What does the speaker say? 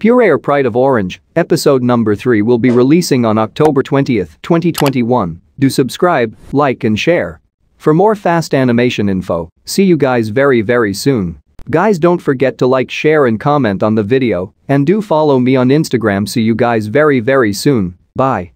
Puraore Pride of Orange, episode number 3 will be releasing on October 20, 2021. Do subscribe, like and share. For more fast animation info, see you guys very very soon. Guys don't forget to like share and comment on the video and do follow me on Instagram see you guys very very soon. Bye.